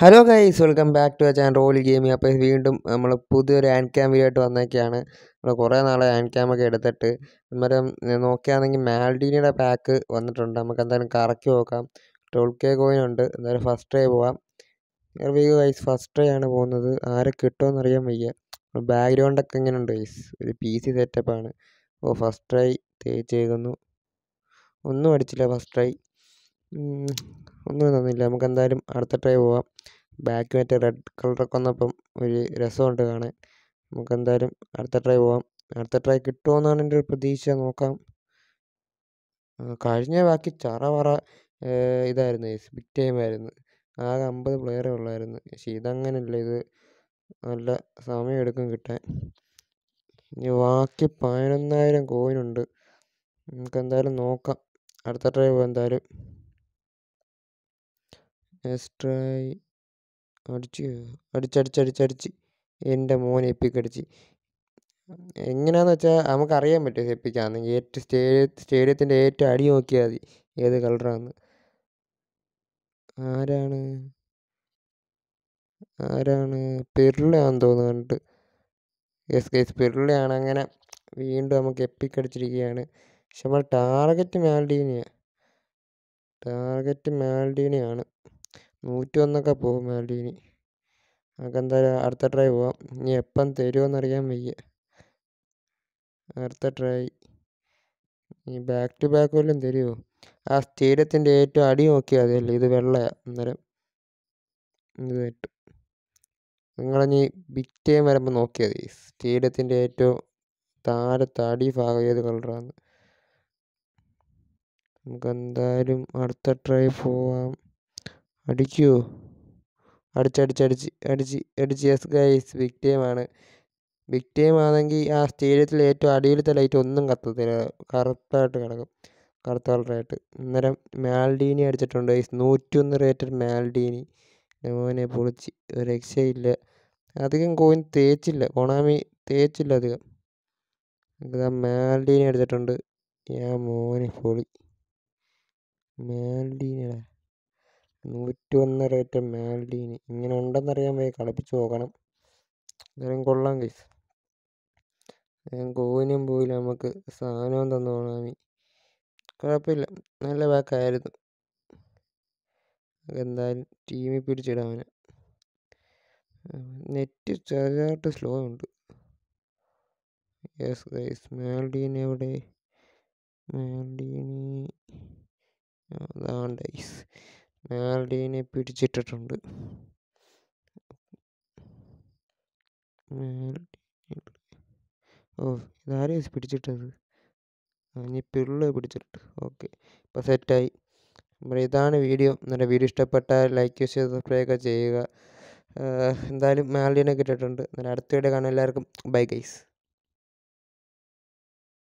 Hello guys welcome back to channel roll gaming അപ്പോൾ വീണ്ടും നമ്മൾ പുതിയൊരു ആൻഡ് ക്യാം വീഡിയോ ആയിട്ട് വന്നേക്കാണ്. നമ്മൾ കുറേ നാളെ ആൻഡ് ക്യാം ഒക്കെ എടുത്തിട്ട്. അന്നേരം നോക്കുകയാണെങ്കിൽ മാൽഡീനിയുടെ പാക്ക് വന്നിട്ടുണ്ട്. നമുക്ക് എന്തായാലും കറക്കി നോക്കാം. ട്വൽവ് കെ കോയിൻ ഉണ്ട്. എന്തായാലും ഫസ്റ്റ് ട്രൈ പോവാം. റിവ്യൂ ഗൈസ് ഫസ്റ്റ് ട്രൈ ആണ് പോകുന്നത്. ആരെ കിട്ടുമെന്ന് അറിയാൻ വയ്യ. ബാക്ക്ഗ്രൗണ്ടൊക്കെ എങ്ങനെയുണ്ട് ഗൈസ് ഒരു പി സി സെറ്റപ്പാണ് ഓ ഫസ്റ്റ് ട്രൈ തേച്ചേക്കുന്നു ഒന്നും അടിച്ചില്ല ഫസ്റ്റ് ട്രൈ ഒന്നും തന്നില്ല നമുക്ക് എന്തായാലും അടുത്ത ട്രൈ പോവാം. ബാക്ക് മറ്റേ റെഡ് കളറൊക്കെ വന്നപ്പം ഒരു രസമുണ്ട് കാണാൻ. നമുക്ക് എന്തായാലും അടുത്ത ട്രൈ പോവാം. അടുത്ത ട്രൈ കിട്ടുമോന്നാണ് എന്റെ ഒരു പ്രതീക്ഷ. നോക്കാം. കഴിഞ്ഞ ബാക്കി ചറ പറ ഇതായിരുന്നു. ബിഗ് ടൈം ആയിരുന്നു. ആകെ അമ്പത് പ്ലെയറേ ഉള്ളായിരുന്നു. പക്ഷേ ഇതങ്ങനെയല്ല ഇത് നല്ല സമയം എടുക്കും കിട്ടാൻ. ഇനി ബാക്കി പതിനൊന്നായിരം കോയിനുണ്ട് നമുക്ക് എന്തായാലും നോക്കാം. അടുത്ത ട്രൈ പോവാം എന്തായാലും. ട്രൈ അടിച്ച് അടിച്ചടിച്ചടിച്ചടിച്ച് എന്റെ മോൻ എപ്പിക്കടിച്ച്. എങ്ങനെയാന്ന് വെച്ചാൽ നമുക്കറിയാൻ പറ്റും എപ്പിക്കാന്ന്. ഏറ്റവും സ്റ്റേഡിയ സ്റ്റേഡിയത്തിന്റെ ഏറ്റവും അടി നോക്കിയാൽ മതി ഏത് കളറാന്ന്. ആരാണ്? ആരാണ്? പെരുളയാണെന്ന് തോന്നുന്നുണ്ട് എസ് കേസ് പെരുളയാണ് അങ്ങനെ വീണ്ടും നമുക്ക് എപ്പിക്കടിച്ചിരിക്കുകയാണ്. പക്ഷെ നമ്മൾ ടാർഗറ്റ് മാൽഡീനിയാണ് ടാർഗറ്റ് മാൽഡീനിയാണ്. നൂറ്റി ഒന്നൊക്കെ പോകും മാൽഡീനി നമുക്ക് എന്തായാലും അടുത്ത ട്രൈ പോവാം. ഇനി എപ്പം തരുമെന്ന് അറിയാൻ വയ്യ. അടുത്ത ട്രൈ ഇനി ബാക്ക് ടു ബാക്ക് വല്ലതും തരുമോ ആ സ്ഥിരത്തിന്റെ ഏറ്റവും അടി നോക്കിയാൽ മതിയല്ലേ ഇത് വെള്ളയാണ് അന്നേരം. ഇത് കിട്ടും നിങ്ങളിനി ബിഗ് ടൈം വരുമ്പോൾ നോക്കിയാൽ മതി. സ്റ്റേഡിയത്തിന്റെ ഏറ്റവും താഴത്തെ അടി ഭാഗം ഏത് കളറാണ് നമുക്ക് എന്തായാലും അടുത്ത ട്രൈ പോവാം. അടിക്കുമോ അടിച്ചടിച്ചടിച്ച് അടിച്ച് അടിച്ച് യെസ് ഗൈസ് ബിഗ് ആണ്. ബിഗ് ടൈം ആണെങ്കിൽ ആ സ്റ്റേഡിയത്തിൽ ഏറ്റവും അടിയിലത്തെ ലൈറ്റ് ഒന്നും കത്തത്തില്ല. കറുത്തായിട്ട് കിടക്കും. കറുത്ത കളറായിട്ട് അന്നേരം മാൽഡീനി അടിച്ചിട്ടുണ്ട്. ഗൈസ് നൂറ്റൊന്ന് റേറ്റഡ് മാൽഡീനി. മോനെ പൊളിച്ച്. ഒരു രക്ഷയില്ല അധികം കോയിൻ തേച്ചില്ല. കൊണാമി തേച്ചില്ല അധികം. ഇതാ മാൽഡീനി അടിച്ചിട്ടുണ്ട്. ഞാൻ മോനെ പൊളി. മാൽഡീനിയുടെ നൂറ്റി ഒന്ന് റേറ്റ് മാൽഡീനി. ഇങ്ങനെ ഉണ്ടെന്നറിയാൻ പോയി കളിപ്പിച്ച് നോക്കണം. എന്തായാലും കൊള്ളാം ഞാൻ കോയിനും പോയില്ല. നമുക്ക് സാധനവും തന്നു കൊണാമി കുഴപ്പമില്ല. നല്ല ബാക്കായിരുന്നു എന്തായാലും ടീമിൽ അവനെ. നെറ്റ് ചെറുതായിട്ട് സ്ലോ ഉണ്ട്. യെസ് ഗൈസ് മാൽഡീൻ എവിടെ? മാൽഡീനി. അതാണ് ഗൈസ് മാൽഡീനെ പിടിച്ചിട്ടിട്ടുണ്ട്. ഓ ഇതാരെയും പിടിച്ചിട്ടത്? ഇനി പിള്ള പിടിച്ചിട്ട് ഓക്കെ ഇപ്പോൾ സെറ്റായി. നമ്മുടെ ഇതാണ് വീഡിയോ. നമ്മുടെ വീഡിയോ ഇഷ്ടപ്പെട്ടാൽ ലൈക്ക് ഷെയർ സബ്സ്ക്രൈബ് ഒക്കെ ചെയ്യുക. എന്തായാലും മാൽഡീനെ കിട്ടിയിട്ടുണ്ട് അടുത്ത വീഡിയോ കാണാൻ എല്ലാവർക്കും. Bye guys.